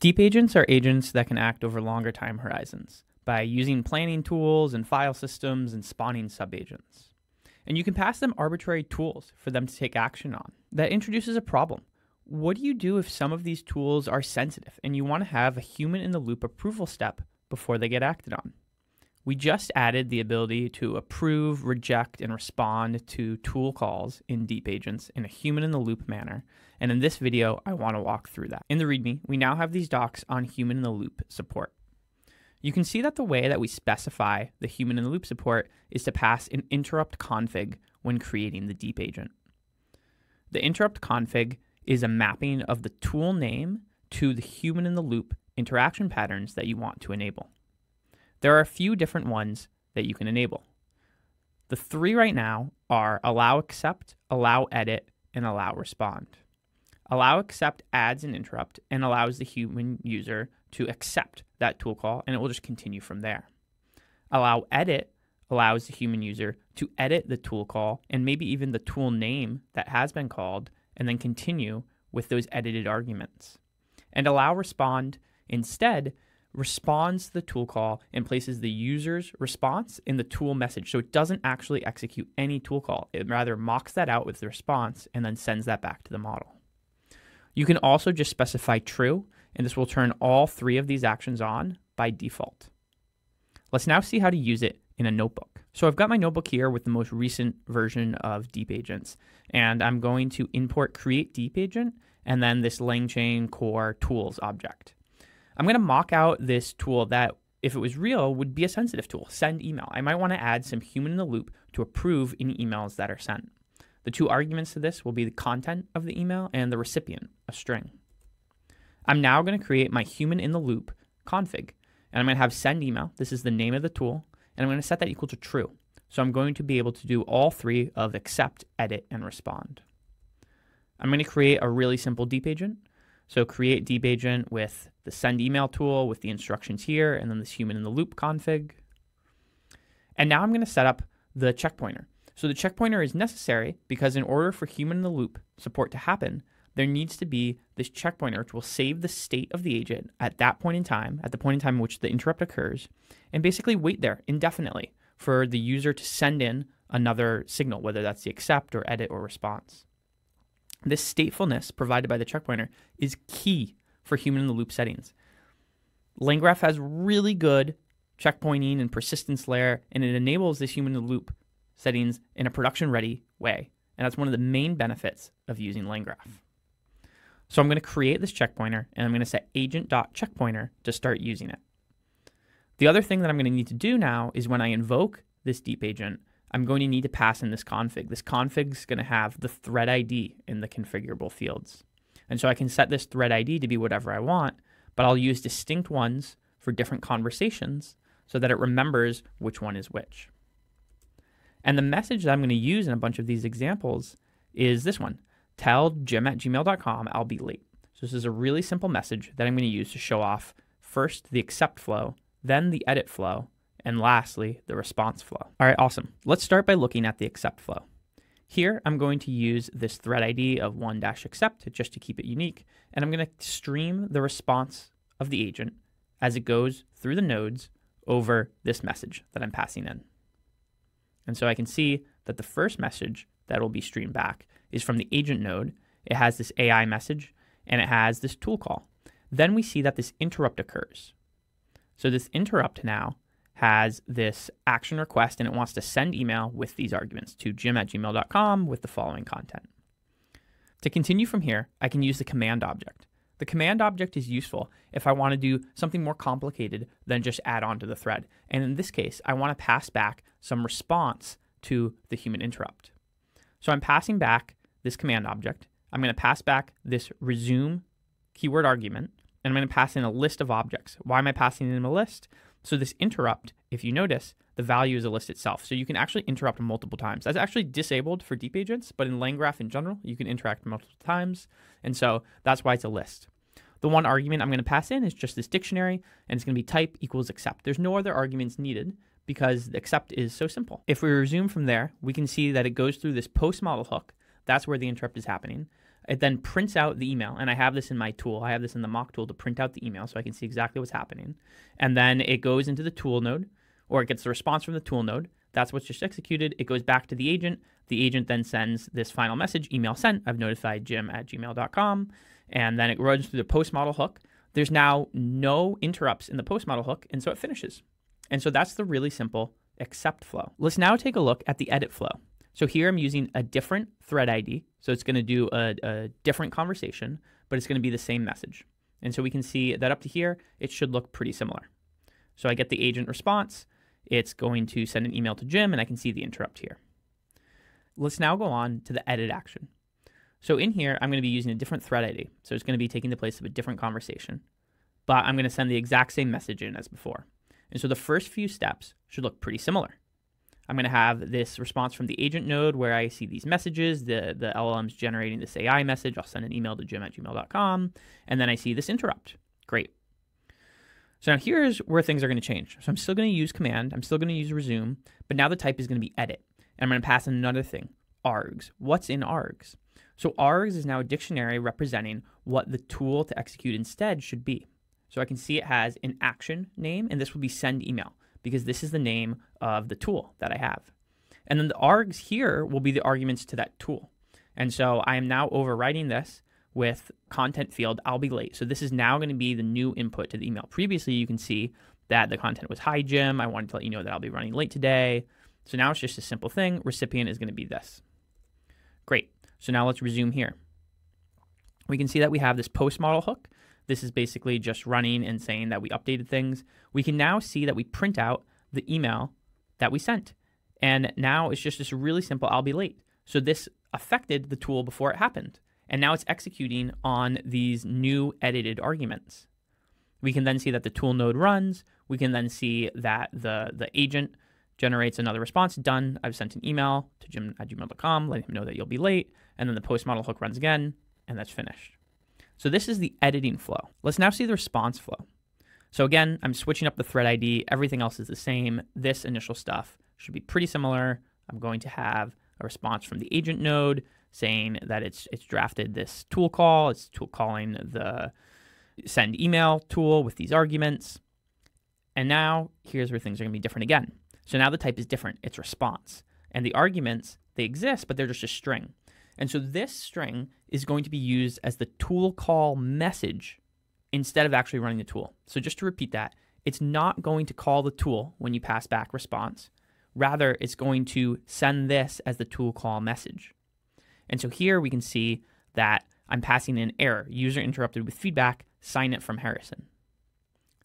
Deep agents are agents that can act over longer time horizons by using planning tools and file systems and spawning subagents. And you can pass them arbitrary tools for them to take action on. That introduces a problem. What do you do if some of these tools are sensitive and you want to have a human in the loop approval step before they get acted on? We just added the ability to approve, reject, and respond to tool calls in Deep Agents in a human in the loop manner. And in this video, I want to walk through that. In the README, we now have these docs on human in the loop support. You can see that the way that we specify the human in the loop support is to pass an interrupt config when creating the Deep Agent. The interrupt config is a mapping of the tool name to the human in the loop interaction patterns that you want to enable. There are a few different ones that you can enable. The three right now are allow accept, allow edit, and allow respond. Allow accept adds an interrupt and allows the human user to accept that tool call and it will just continue from there. Allow edit allows the human user to edit the tool call and maybe even the tool name that has been called and then continue with those edited arguments. And allow respond instead responds to the tool call and places the user's response in the tool message. So it doesn't actually execute any tool call. It rather mocks that out with the response and then sends that back to the model. You can also just specify true, and this will turn all three of these actions on by default. Let's now see how to use it in a notebook. So I've got my notebook here with the most recent version of Deep Agents, and I'm going to import create Deep Agent and then this LangChain core tools object. I'm going to mock out this tool that, if it was real, would be a sensitive tool, send email. I might want to add some human in the loop to approve any emails that are sent. The two arguments to this will be the content of the email and the recipient, a string. I'm now going to create my human in the loop config, and I'm going to have send email. This is the name of the tool, and I'm going to set that equal to true. So I'm going to be able to do all three of accept, edit, and respond. I'm going to create a really simple deep agent. So create deep agent with the send email tool with the instructions here, and then this human in the loop config. And now I'm going to set up the checkpointer. So the checkpointer is necessary because in order for human in the loop support to happen, there needs to be this checkpointer which will save the state of the agent at that point in time, at the point in time in which the interrupt occurs, and basically wait there indefinitely for the user to send in another signal, whether that's the accept or edit or response. This statefulness provided by the checkpointer is key for human in the loop settings. LangGraph has really good checkpointing and persistence layer, and it enables this human in the loop settings in a production ready way. And that's one of the main benefits of using LangGraph. So I'm going to create this checkpointer and I'm going to set agent.checkpointer to start using it. The other thing that I'm going to need to do now is when I invoke this deep agent, I'm going to need to pass in this config. This config is going to have the thread ID in the configurable fields. And so I can set this thread ID to be whatever I want, but I'll use distinct ones for different conversations so that it remembers which one is which. And the message that I'm going to use in a bunch of these examples is this one tell jim at gmail.com I'll be late. So this is a really simple message that I'm going to use to show off first the accept flow, then the edit flow, and lastly, the response flow. All right, awesome. Let's start by looking at the accept flow. Here, I'm going to use this thread ID of 1-accept just to keep it unique, and I'm going to stream the response of the agent as it goes through the nodes over this message that I'm passing in. And so I can see that the first message that will be streamed back is from the agent node. It has this AI message, and it has this tool call. Then we see that this interrupt occurs. So this interrupt now has this action request and it wants to send email with these arguments to jim at gmail.com with the following content. To continue from here, I can use the command object. The command object is useful if I want to do something more complicated than just add on to the thread. And in this case, I want to pass back some response to the human interrupt. So I'm passing back this command object. I'm going to pass back this resume keyword argument, and I'm going to pass in a list of objects. Why am I passing in a list? So this interrupt, if you notice, the value is a list itself. So you can actually interrupt multiple times. That's actually disabled for deep agents, but in LangGraph in general, you can interact multiple times. And so that's why it's a list. The one argument I'm going to pass in is just this dictionary, and it's going to be type equals accept. There's no other arguments needed because accept is so simple. If we resume from there, we can see that it goes through this post model hook. That's where the interrupt is happening. It then prints out the email, and I have this in my tool. I have this in the mock tool to print out the email so I can see exactly what's happening. And then it goes into the tool node, or it gets the response from the tool node. That's what's just executed. It goes back to the agent. The agent then sends this final message, email sent. I've notified jim at gmail.com. And then it runs through the post model hook. There's now no interrupts in the post model hook, and so it finishes. And so that's the really simple accept flow. Let's now take a look at the edit flow. So here I'm using a different thread ID. So it's going to do a, a different conversation, but it's going to be the same message. And so we can see that up to here, it should look pretty similar. So I get the agent response. It's going to send an email to Jim, and I can see the interrupt here. Let's now go on to the edit action. So in here, I'm going to be using a different thread ID. So it's going to be taking the place of a different conversation, but I'm going to send the exact same message in as before. And so the first few steps should look pretty similar. I'm going to have this response from the agent node where I see these messages. The, the LLM's generating this AI message. I'll send an email to jim at gmail.com. And then I see this interrupt. Great. So now here's where things are going to change. So I'm still going to use command. I'm still going to use resume, but now the type is going to be edit. And I'm going to pass another thing, args. What's in args? So args is now a dictionary representing what the tool to execute instead should be. So I can see it has an action name, and this will be send email because this is the name of the tool that I have. And then the args here will be the arguments to that tool. And so I am now overwriting this with content field, I'll be late. So this is now going to be the new input to the email. Previously, you can see that the content was, hi, Jim, I wanted to let you know that I'll be running late today. So now it's just a simple thing. Recipient is going to be this. Great. So now let's resume here. We can see that we have this post model hook. This is basically just running and saying that we updated things. We can now see that we print out the email that we sent. And now it's just this really simple, I'll be late. So this affected the tool before it happened. And now it's executing on these new edited arguments. We can then see that the tool node runs. We can then see that the, the agent generates another response. Done. I've sent an email to jim at gmail.com letting him know that you'll be late. And then the post model hook runs again, and that's finished. So this is the editing flow. Let's now see the response flow. So again, I'm switching up the thread ID. Everything else is the same. This initial stuff should be pretty similar. I'm going to have a response from the agent node saying that it's it's drafted this tool call. It's tool calling the send email tool with these arguments. And now here's where things are going to be different again. So now the type is different. It's response. And the arguments, they exist, but they're just a string. And so this string is going to be used as the tool call message instead of actually running the tool. So just to repeat that, it's not going to call the tool when you pass back response. Rather, it's going to send this as the tool call message. And so here we can see that I'm passing an error, user interrupted with feedback, sign it from Harrison.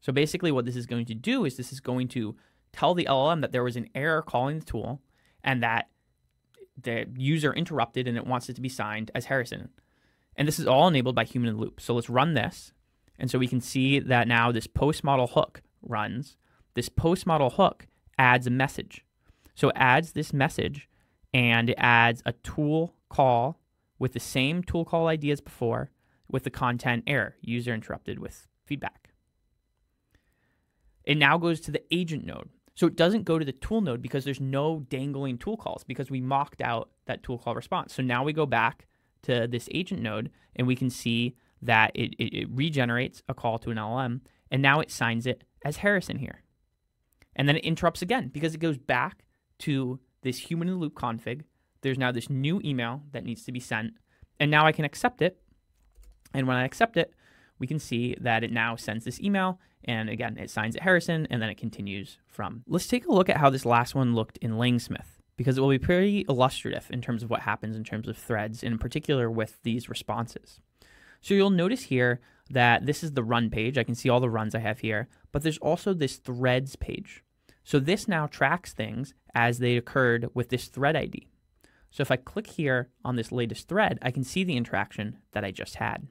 So basically what this is going to do is this is going to tell the LLM that there was an error calling the tool and that the user interrupted and it wants it to be signed as Harrison. And this is all enabled by human in the loop. So let's run this. And so we can see that now this post model hook runs. This post model hook adds a message. So it adds this message and it adds a tool call with the same tool call ID as before with the content error, user interrupted with feedback. It now goes to the agent node. So it doesn't go to the tool node because there's no dangling tool calls because we mocked out that tool call response. So now we go back to this agent node and we can see that it, it, it regenerates a call to an LLM and now it signs it as Harrison here. And then it interrupts again because it goes back to this human in the loop config. There's now this new email that needs to be sent. And now I can accept it. And when I accept it, we can see that it now sends this email and again, it signs at Harrison and then it continues from. Let's take a look at how this last one looked in Langsmith because it will be pretty illustrative in terms of what happens in terms of threads, in particular with these responses. So you'll notice here that this is the run page. I can see all the runs I have here, but there's also this threads page. So this now tracks things as they occurred with this thread ID. So if I click here on this latest thread, I can see the interaction that I just had.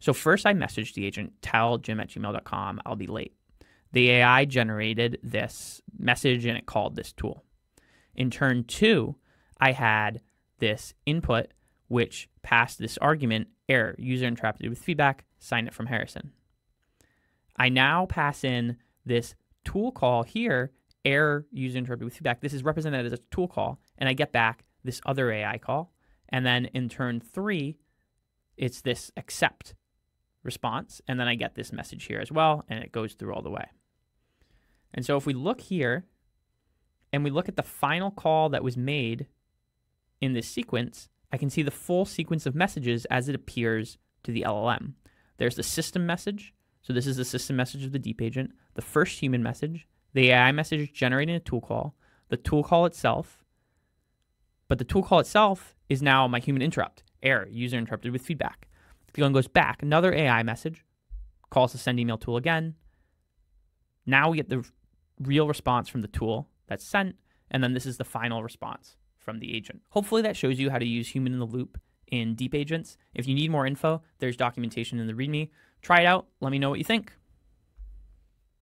So first I messaged the agent, tell jim at gmail.com I'll be late. The AI generated this message and it called this tool. In turn two, I had this input which passed this argument error, user interrupted with feedback, sign it from Harrison. I now pass in this tool call here, error, user interrupted with feedback. This is represented as a tool call, and I get back this other AI call. And then in turn three, it's this accept response, and then I get this message here as well, and it goes through all the way. And so if we look here and we look at the final call that was made in this sequence, I can see the full sequence of messages as it appears to the LLM. There's the system message. So this is the system message of the deep agent, the first human message, the AI message generating a tool call, the tool call itself. But the tool call itself is now my human interrupt, error, user interrupted with feedback. The gun goes back, another AI message, calls the send email tool again. Now we get the real response from the tool that's sent, and then this is the final response from the agent. Hopefully that shows you how to use human in the loop in deep agents. If you need more info, there's documentation in the README. Try it out. Let me know what you think.